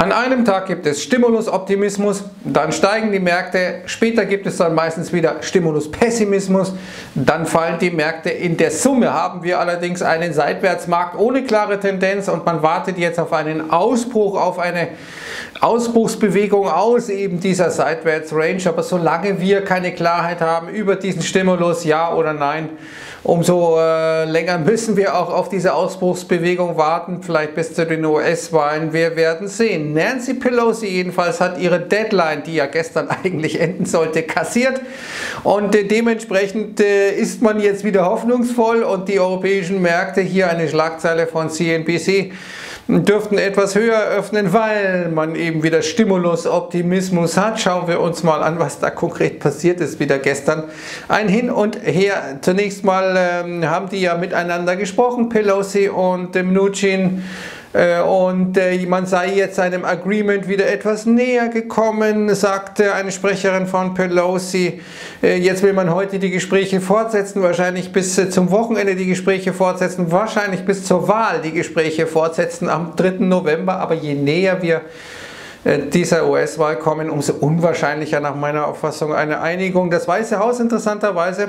An einem Tag gibt es Stimulus-Optimismus, dann steigen die Märkte, später gibt es dann meistens wieder Stimulus-Pessimismus, dann fallen die Märkte. In der Summe haben wir allerdings einen Seitwärtsmarkt ohne klare Tendenz und man wartet jetzt auf einen Ausbruch, auf eine Ausbruchsbewegung aus eben dieser Seitwärtsrange. Aber solange wir keine Klarheit haben über diesen Stimulus, ja oder nein, umso äh, länger müssen wir auch auf diese Ausbruchsbewegung warten, vielleicht bis zu den US-Wahlen. Wir werden sehen. Nancy Pelosi jedenfalls hat ihre Deadline, die ja gestern eigentlich enden sollte, kassiert. Und äh, dementsprechend äh, ist man jetzt wieder hoffnungsvoll und die europäischen Märkte, hier eine Schlagzeile von CNBC, dürften etwas höher öffnen, weil man eben wieder Stimulus, Optimismus hat. Schauen wir uns mal an, was da konkret passiert ist, wieder gestern. Ein Hin und Her. Zunächst mal ähm, haben die ja miteinander gesprochen, Pelosi und Mnuchin. Äh, und äh, man sei jetzt einem Agreement wieder etwas näher gekommen, sagte eine Sprecherin von Pelosi. Äh, jetzt will man heute die Gespräche fortsetzen, wahrscheinlich bis zum Wochenende die Gespräche fortsetzen, wahrscheinlich bis zur Wahl die Gespräche fortsetzen am 3. November. Aber je näher wir dieser US-Wahl kommen, umso unwahrscheinlicher nach meiner Auffassung eine Einigung. Das Weiße Haus interessanterweise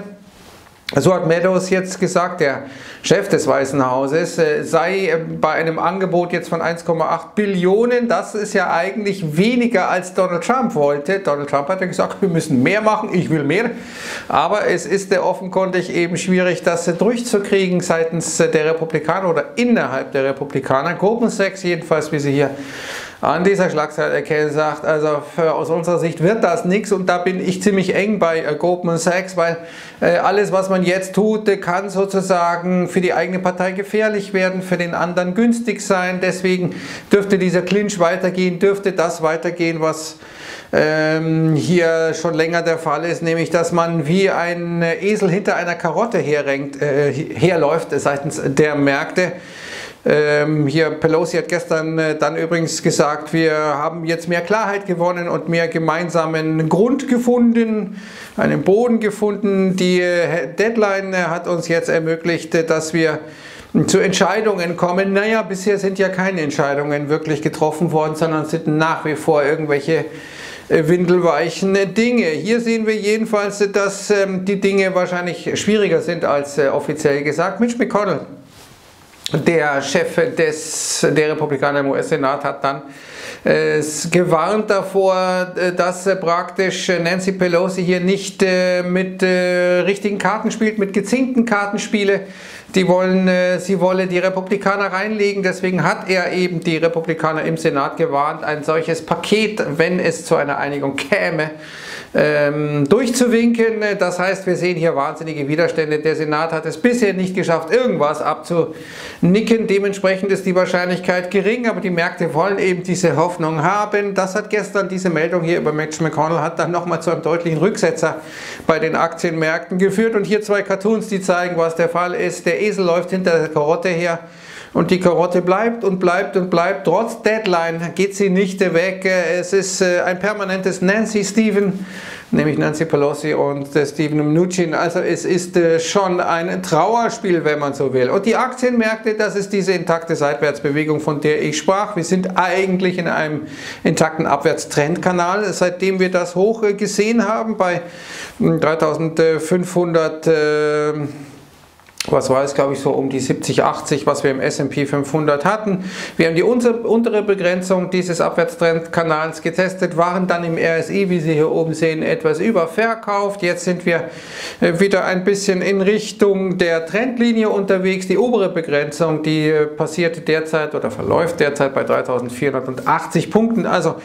so hat Meadows jetzt gesagt, der Chef des Weißen Hauses, äh, sei äh, bei einem Angebot jetzt von 1,8 Billionen, das ist ja eigentlich weniger als Donald Trump wollte. Donald Trump hat ja gesagt, wir müssen mehr machen, ich will mehr. Aber es ist ja offenkundig eben schwierig, das durchzukriegen seitens der Republikaner oder innerhalb der Republikaner. Goldman Sachs jedenfalls, wie sie hier an dieser Schlagzeile erkennen, sagt, also für, aus unserer Sicht wird das nichts und da bin ich ziemlich eng bei äh, Goldman Sachs, weil äh, alles, was man jetzt tut, äh, kann sozusagen für die eigene Partei gefährlich werden, für den anderen günstig sein. Deswegen dürfte dieser Clinch weitergehen, dürfte das weitergehen, was ähm, hier schon länger der Fall ist, nämlich dass man wie ein Esel hinter einer Karotte herrenkt, äh, herläuft seitens der Märkte. Ähm, hier Pelosi hat gestern äh, dann übrigens gesagt, wir haben jetzt mehr Klarheit gewonnen und mehr gemeinsamen Grund gefunden, einen Boden gefunden. Die äh, Deadline hat uns jetzt ermöglicht, äh, dass wir zu Entscheidungen kommen. Naja, bisher sind ja keine Entscheidungen wirklich getroffen worden, sondern sind nach wie vor irgendwelche äh, windelweichen Dinge. Hier sehen wir jedenfalls, dass ähm, die Dinge wahrscheinlich schwieriger sind als äh, offiziell gesagt. Mitch McConnell der Chef des, der Republikaner im US-Senat hat dann äh, gewarnt davor, äh, dass äh, praktisch Nancy Pelosi hier nicht äh, mit äh, richtigen Karten spielt, mit gezinkten Karten spiele. Die wollen, äh, sie wolle die Republikaner reinlegen, deswegen hat er eben die Republikaner im Senat gewarnt, ein solches Paket, wenn es zu einer Einigung käme, ähm, durchzuwinken. Das heißt, wir sehen hier wahnsinnige Widerstände. Der Senat hat es bisher nicht geschafft, irgendwas abzunicken. Dementsprechend ist die Wahrscheinlichkeit gering, aber die Märkte wollen eben diese Hoffnung haben. Das hat gestern diese Meldung hier über Mitch McConnell hat dann nochmal zu einem deutlichen Rücksetzer bei den Aktienmärkten geführt. Und hier zwei Cartoons, die zeigen, was der Fall ist. Der Esel läuft hinter der Karotte her. Und die Karotte bleibt und bleibt und bleibt. Trotz Deadline geht sie nicht weg. Es ist äh, ein permanentes Nancy Steven, nämlich Nancy Pelosi und äh, Steven Mnuchin. Also es ist äh, schon ein Trauerspiel, wenn man so will. Und die Aktienmärkte, das ist diese intakte Seitwärtsbewegung, von der ich sprach. Wir sind eigentlich in einem intakten Abwärtstrendkanal, seitdem wir das hoch gesehen haben bei 3500 was war es, glaube ich, so um die 70, 80, was wir im S&P 500 hatten. Wir haben die untere Begrenzung dieses Abwärtstrendkanals getestet, waren dann im RSI, wie Sie hier oben sehen, etwas überverkauft. Jetzt sind wir äh, wieder ein bisschen in Richtung der Trendlinie unterwegs. Die obere Begrenzung, die äh, passiert derzeit oder verläuft derzeit bei 3480 Punkten. Also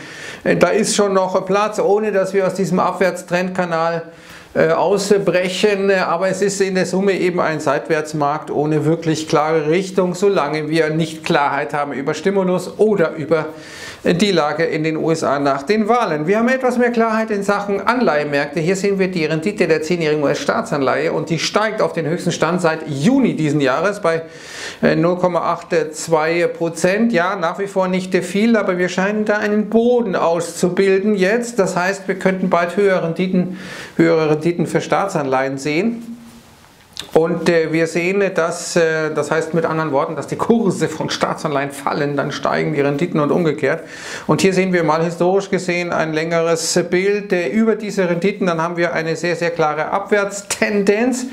äh, da ist schon noch Platz, ohne dass wir aus diesem Abwärtstrendkanal ausbrechen, aber es ist in der Summe eben ein Seitwärtsmarkt ohne wirklich klare Richtung, solange wir nicht Klarheit haben über Stimulus oder über die Lage in den USA nach den Wahlen. Wir haben etwas mehr Klarheit in Sachen Anleihemärkte. Hier sehen wir die Rendite der 10-jährigen US-Staatsanleihe und die steigt auf den höchsten Stand seit Juni diesen Jahres bei 0,82 äh, Prozent. Ja, nach wie vor nicht viel, aber wir scheinen da einen Boden auszubilden jetzt. Das heißt, wir könnten bald höhere Renditen, höhere Renditen für Staatsanleihen sehen. Und äh, wir sehen, dass, äh, das heißt mit anderen Worten, dass die Kurse von Staatsanleihen fallen, dann steigen die Renditen und umgekehrt. Und hier sehen wir mal historisch gesehen ein längeres Bild äh, über diese Renditen. Dann haben wir eine sehr, sehr klare Abwärtstendenz,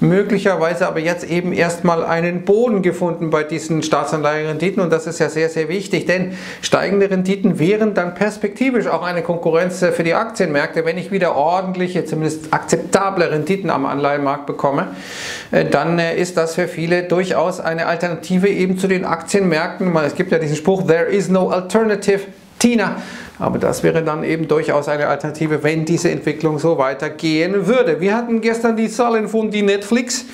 möglicherweise aber jetzt eben erstmal einen Boden gefunden bei diesen Staatsanleihenrenditen. Und das ist ja sehr, sehr wichtig, denn steigende Renditen wären dann perspektivisch auch eine Konkurrenz äh, für die Aktienmärkte, wenn ich wieder ordentliche, zumindest akzeptable Renditen am Anleihenmarkt bekomme. Äh, dann äh, ist das für viele durchaus eine Alternative eben zu den Aktienmärkten. Es gibt ja diesen Spruch, there is no alternative. Tina, aber das wäre dann eben durchaus eine Alternative, wenn diese Entwicklung so weitergehen würde. Wir hatten gestern die Zahlen von die Netflix.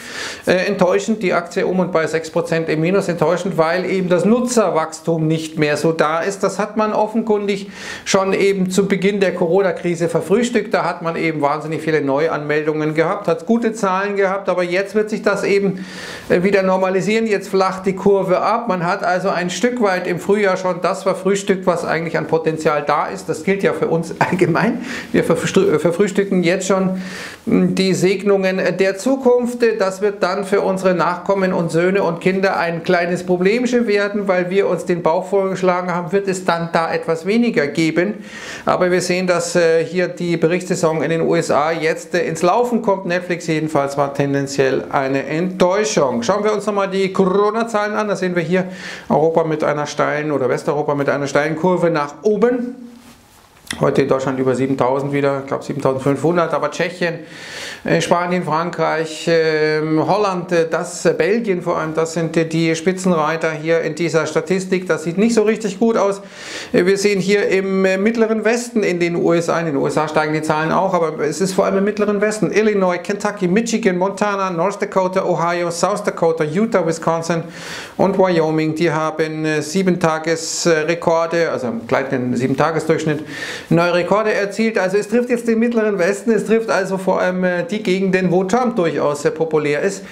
Äh, enttäuschend, die Aktie um und bei 6% im Minus. Enttäuschend, weil eben das Nutzerwachstum nicht mehr so da ist. Das hat man offenkundig schon eben zu Beginn der Corona-Krise verfrühstückt. Da hat man eben wahnsinnig viele Neuanmeldungen gehabt, hat gute Zahlen gehabt, aber jetzt wird sich das eben äh, wieder normalisieren. Jetzt flacht die Kurve ab. Man hat also ein Stück weit im Frühjahr schon das verfrühstückt, was eigentlich an Potenzial da ist. Das gilt ja für uns allgemein. Wir verfrühstücken jetzt schon hm, die Segnungen der Zukunft. Das wird dann für unsere Nachkommen und Söhne und Kinder ein kleines Problemchen werden, weil wir uns den Bauch vorgeschlagen haben, wird es dann da etwas weniger geben. Aber wir sehen, dass äh, hier die Berichtssaison in den USA jetzt äh, ins Laufen kommt. Netflix jedenfalls war tendenziell eine Enttäuschung. Schauen wir uns nochmal die Corona-Zahlen an. Da sehen wir hier Europa mit einer steilen oder Westeuropa mit einer steilen Kurve nach oben. Heute in Deutschland über 7000 wieder, ich glaube 7500, aber Tschechien, äh, Spanien, Frankreich, ähm, Holland, äh, das, äh, Belgien vor allem, das sind die Spitzenreiter hier in dieser Statistik. Das sieht nicht so richtig gut aus. Wir sehen hier im mittleren Westen in den USA, in den USA steigen die Zahlen auch, aber es ist vor allem im mittleren Westen. Illinois, Kentucky, Michigan, Montana, North Dakota, Ohio, South Dakota, Utah, Wisconsin und Wyoming. Die haben sieben Tagesrekorde, also im gleitenden sieben Tagesdurchschnitt neue Rekorde erzielt. Also es trifft jetzt den mittleren Westen, es trifft also vor allem äh, die Gegenden, wo Trump durchaus sehr populär ist.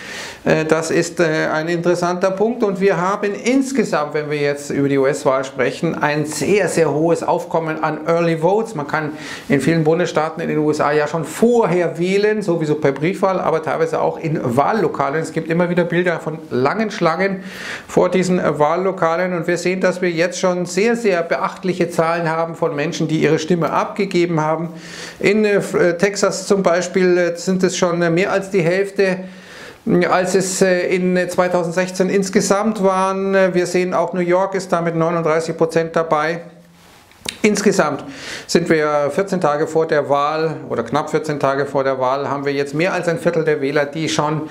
Äh, das ist äh, ein interessanter Punkt und wir haben insgesamt, wenn wir jetzt über die US-Wahl sprechen, ein sehr, sehr hohes Aufkommen an Early Votes. Man kann in vielen Bundesstaaten in den USA ja schon vorher wählen, sowieso per Briefwahl, aber teilweise auch in Wahllokalen. Es gibt immer wieder Bilder von langen Schlangen vor diesen Wahllokalen und wir sehen, dass wir jetzt schon sehr, sehr beachtliche Zahlen haben von Menschen, die ihre ihre Stimme abgegeben haben. In äh, Texas zum Beispiel äh, sind es schon mehr als die Hälfte als es äh, in 2016 insgesamt waren. Wir sehen auch New York ist da mit 39 Prozent dabei. Insgesamt sind wir 14 Tage vor der Wahl oder knapp 14 Tage vor der Wahl haben wir jetzt mehr als ein Viertel der Wähler, die schon äh,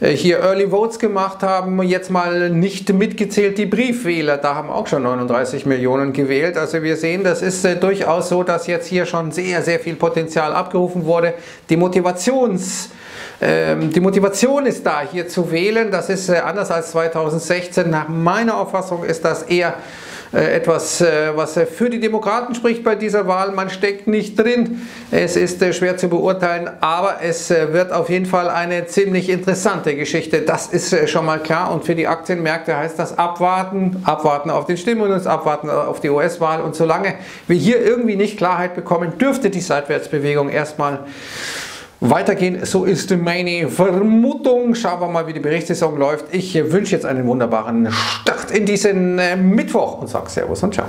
hier Early Votes gemacht haben. Jetzt mal nicht mitgezählt die Briefwähler, da haben auch schon 39 Millionen gewählt. Also wir sehen, das ist äh, durchaus so, dass jetzt hier schon sehr, sehr viel Potenzial abgerufen wurde. Die Motivations die Motivation ist da, hier zu wählen. Das ist äh, anders als 2016. Nach meiner Auffassung ist das eher äh, etwas, äh, was für die Demokraten spricht bei dieser Wahl. Man steckt nicht drin. Es ist schwer zu beurteilen, aber es wird auf jeden Fall eine ziemlich interessante Geschichte. Das ist schon mal klar. Und für die Aktienmärkte heißt das abwarten, abwarten auf den Stimmungs, abwarten auf die US-Wahl. Und solange wir hier irgendwie nicht Klarheit bekommen, dürfte die Seitwärtsbewegung erstmal weitergehen. So ist meine Vermutung. Schauen wir mal, wie die Berichtssaison läuft. Ich wünsche jetzt einen wunderbaren Start in diesen Mittwoch und sage Servus und Ciao.